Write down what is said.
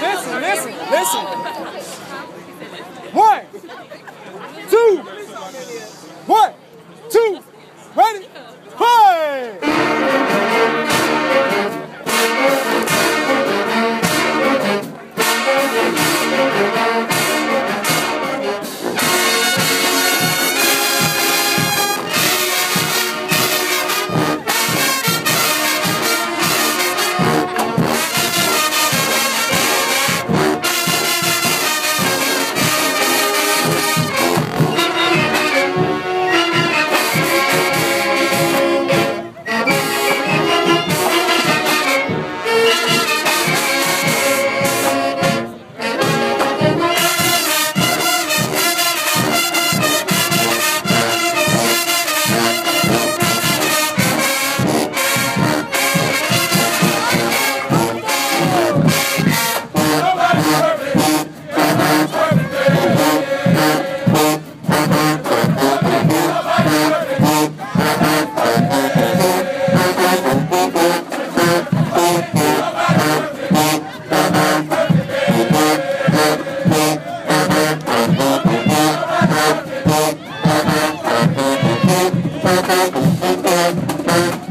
Listen, listen, listen. One, いただきます。